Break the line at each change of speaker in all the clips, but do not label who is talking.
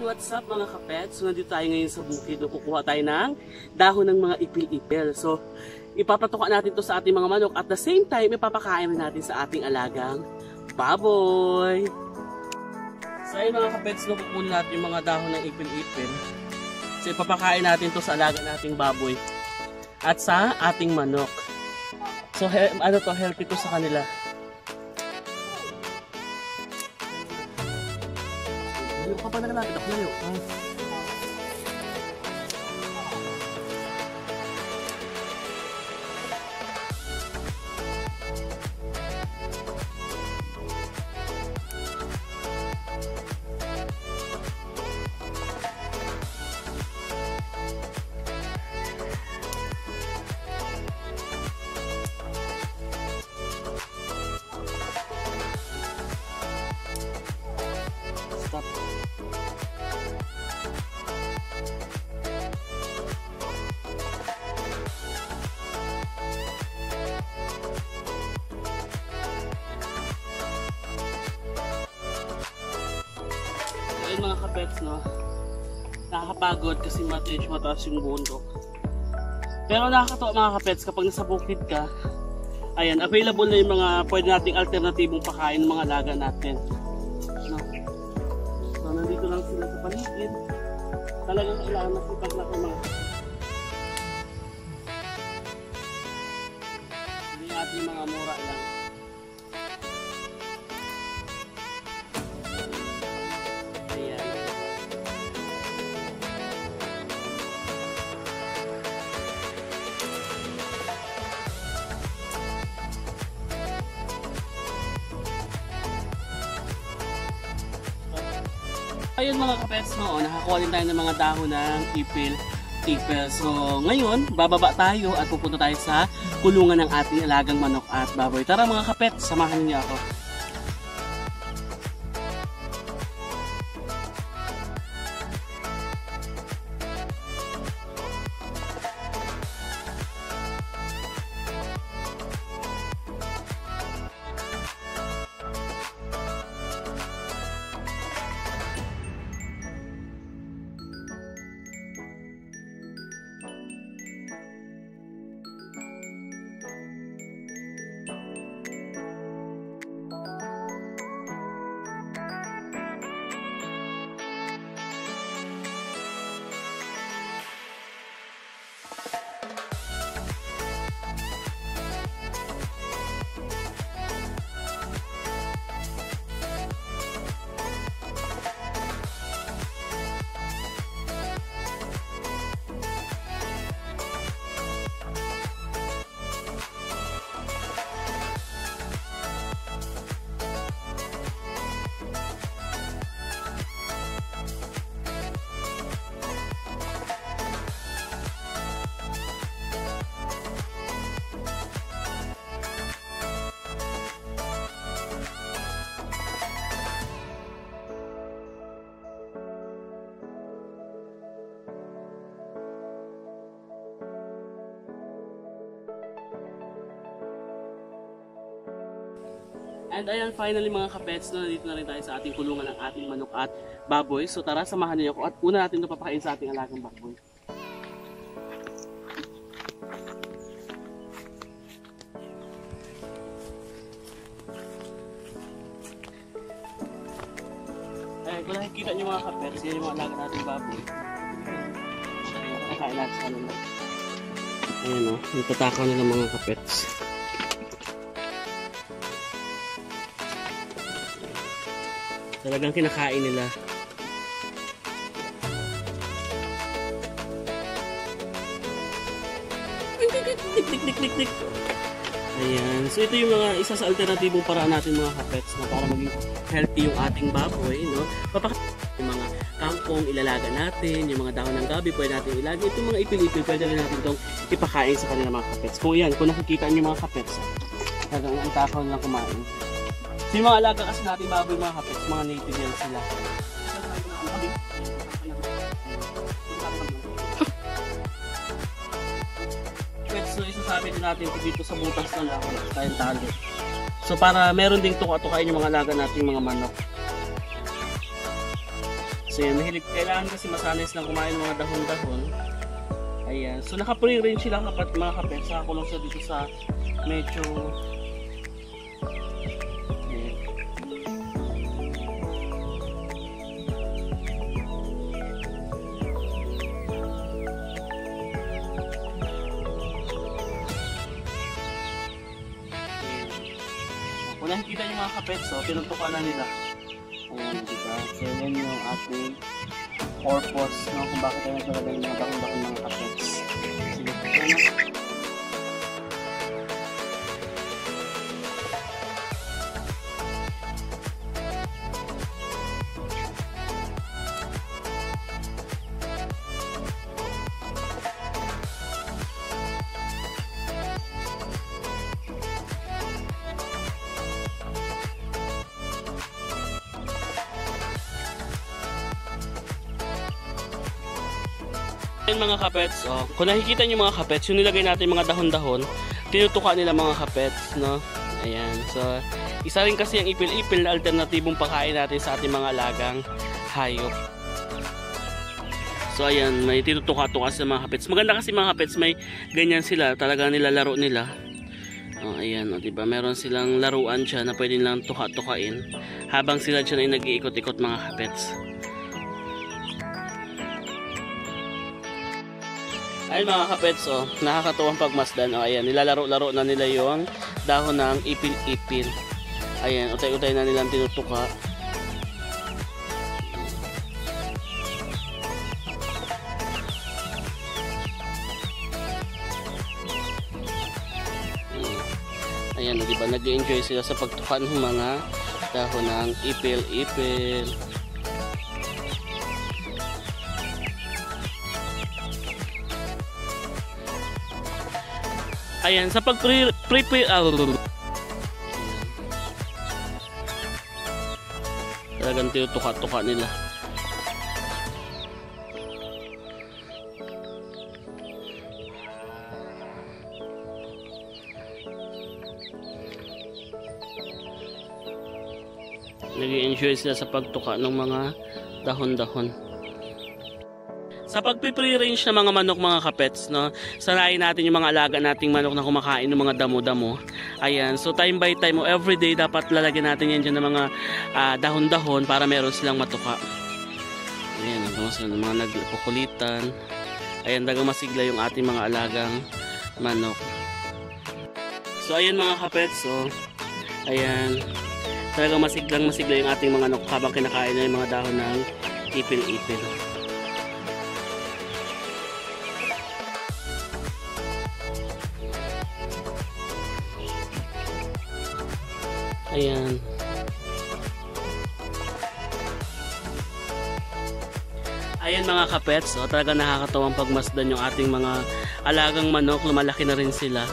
what's up mga kapets? So nandito tayo ngayon sa bukid. No, kukuha tayo ng dahon ng mga ipil-ipil. So ipapatuka natin to sa ating mga manok. At the same time, ipapakain natin sa ating alagang baboy. So ayun mga kapets, no, natin yung mga dahon ng ipil-ipil. So ipapakain natin to sa alaga nating baboy. At sa ating manok. So ano to, healthy to sa kanila. パパなくなってた。ほよ。ん Kapets, no? Nakakapagod kasi matiis mataas yung bundok. Pero nakakatawa mga kapets kapag nasa bukid ka, ayan, available na yung mga pwede nating alternatibong pakain ng mga laga natin. No? So, nandito lang sila sa paligid. Talagang kailangan masipag na mga Hindi Ayun mga kapets no, nakakuha din tayo ng mga dahon ng ipil ipil. So ngayon, bababa tayo at pupunta tayo sa kulungan ng ating alagang manok at baboy. Tara mga kapets, samahan niyo ako. And ayan, finally mga kapets, no, nandito na rin tayo sa ating kulungan ng ating manok at baboy. So tara, samahan niyo ako at una natin ito papakain sa ating alagang baboy. Ayan, kung nakikita niyo mga kapets, yan yung mga alaga nating baboy. Ayan, Kakain natin sa kanila. Ayan o, yung tatakaw nila mga kapets. Talagang kinakain nila. Ayan. So ito yung mga isa sa alternatibong paraan natin mga kapets no, para maging healthy yung ating baboy. No? Papak yung mga kangkong ilalaga natin, yung mga dahon ng gabi pwede natin ilagay. Itong mga ipil-ipil pwede rin natin itong ipakain sa kanila mga kapets. Kung yan, kung nakikita niyo mga kapets, talagang ang takaw nilang kumain. Yung mga alaga kasi natin baboy mga kapets, mga native yan sila. Pets, so isasabi din natin ito dito sa butas na lang, tayong tali. So para meron ding tuka-tukain yung mga alaga nating mga manok. So yan, mahilig, kailangan kasi masanay silang kumain ng mga dahon-dahon. Ayan. So naka-pre-range sila kapat mga kapet. Saka kulong siya dito sa medyo mga kapet, so tinutukan na nila. Ayan, diba? So yan yung ating purpose no, kung bakit tayo naglalagay ng mga bakong-bakong mga kapets. Sige, ito na. Ayan mga kapets, oh. kung nakikita niyo mga kapets, yung nilagay natin mga dahon-dahon, tinutuka nila mga kapets, no? Ayan, so, isa rin kasi ang ipil-ipil na alternatibong pagkain natin sa ating mga alagang hayop. So, ayan, may tinutuka-tuka sa mga kapets. Maganda kasi mga kapets, may ganyan sila, talaga nilalaro nila. Oh, ayan, oh, diba? Meron silang laruan dyan na pwede nilang tuka-tukain habang sila dyan ay nag-iikot-ikot mga kapets. Ayun mga kapets, oh, nakakatuwang pagmasdan. Oh, ayan, nilalaro-laro na nila yung dahon ng ipil-ipil. Ayan, utay-utay na nilang tinutuka. Ayan, di ba nag-enjoy sila sa pagtuka ng mga dahon ng ipil-ipil. Ayan, sa pag-prepare... Ah, Talagang tinutuka-tuka nila. Nag-enjoy sila sa pagtuka ng mga dahon-dahon. Sa pagpipre-range ng mga manok mga kapets, no, sanayin natin yung mga alaga nating manok na kumakain ng mga damo-damo. Ayan, so time by time o every day dapat lalagyan natin yan dyan ng mga ah, dahon-dahon para meron silang matuka. Ayan, ang mga nagpukulitan. Ayan, dagang masigla yung ating mga alagang manok. So ayan mga kapets, so ayan, talagang masiglang masigla yung ating mga manok habang kinakain na yung mga dahon ng ipil-ipil. Ayan. Ayan mga kapets, so talaga nakakatawang pagmasdan yung ating mga alagang manok, lumalaki na rin sila.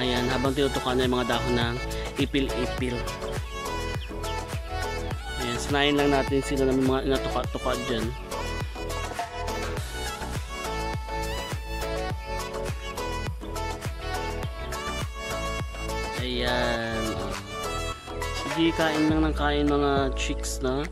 Ayan, habang tinutukan na yung mga dahon ng ipil-ipil. Ayan, sanayin lang natin sila ng mga natuka-tuka dyan. Ayan. Sige, kain lang ng kain mga chicks na.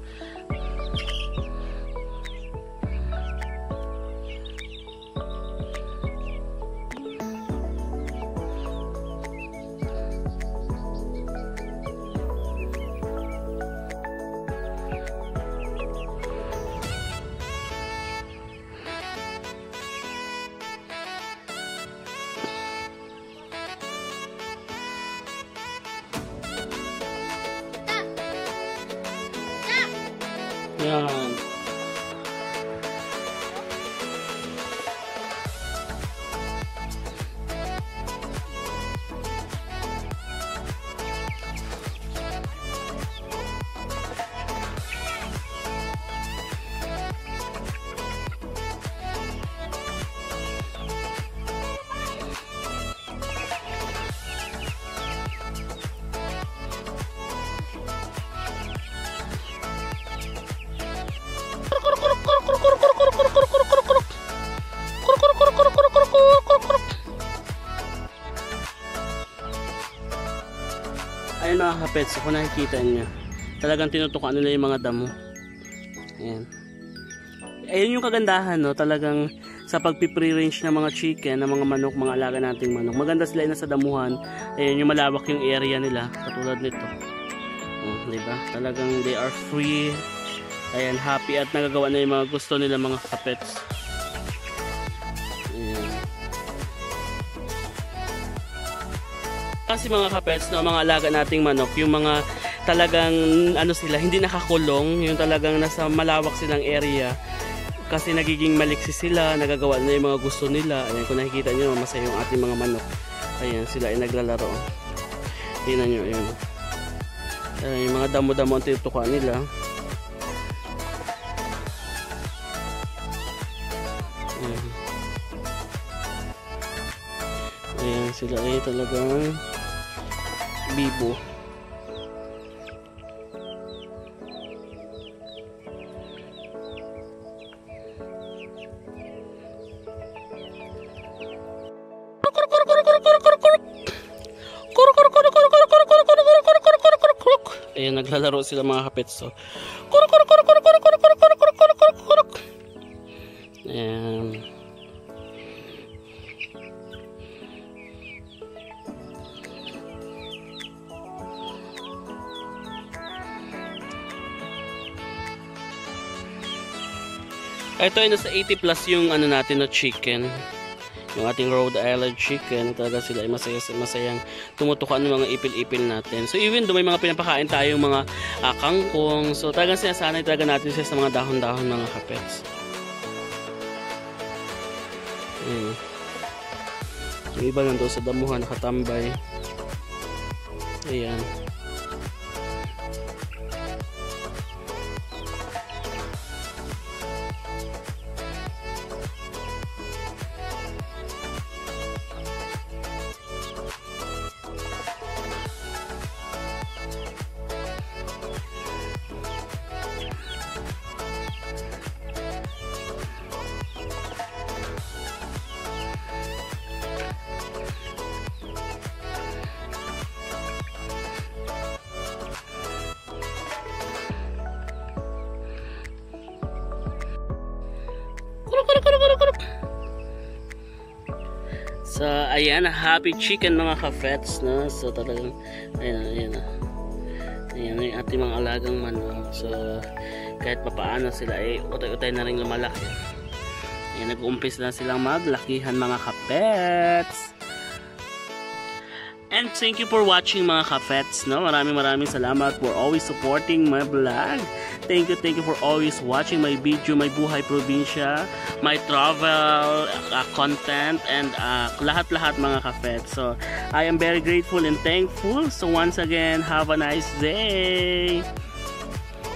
Mga kapets, kung nakikita niyo, talagang tinutukan nila yung mga damo. Ayan. ayun yung kagandahan, no? Talagang sa pagpipre-range ng mga chicken, ng mga manok, mga alaga nating manok. Maganda sila na sa damuhan. Ayun yung malawak yung area nila, katulad nito. Oh, ba? Talagang they are free. Ayan, happy at nagagawa na yung mga gusto nila mga kapets. Kasi mga kapets, no, mga alaga nating manok, yung mga talagang ano sila, hindi nakakulong, yung talagang nasa malawak silang area kasi nagiging maliksi sila, nagagawa na yung mga gusto nila. Ayan, kung nakikita nyo, masaya yung ating mga manok. Ayan, sila ay naglalaro. Tingnan nyo, ayan. Ayan, yung mga damo-damo ang tinutukan nila. Ayan. Ayan, sila ay talagang bibo. Ayan, naglalaro sila mga kapets. So, Ito ay nasa 80 plus yung ano natin na chicken. Yung ating Rhode Island chicken. Talaga sila ay masaya, masayang tumutukan ng mga ipil-ipil natin. So even do may mga pinapakain tayong mga uh, kangkong. So talagang sinasanay talaga natin siya sa mga dahon-dahon mga kapets. Ayan. Yung iba nandoon sa damuhan nakatambay. Ayan. Ayan, happy chicken mga ka-fets, no? So, talagang, ayan, ayan, ayan, yung ating mga alagang manok. So, kahit papaano sila, eh, utay-utay na rin lumalaki. Ayan, nag-uumpis na silang maglakihan mga ka-pets. And thank you for watching mga ka-fets, no? Maraming maraming salamat for always supporting my vlog. Thank you, thank you for always watching my video, my buhay probinsya, my travel uh, content, and uh, lahat-lahat mga ka-fets. So, I am very grateful and thankful. So, once again, have a nice day.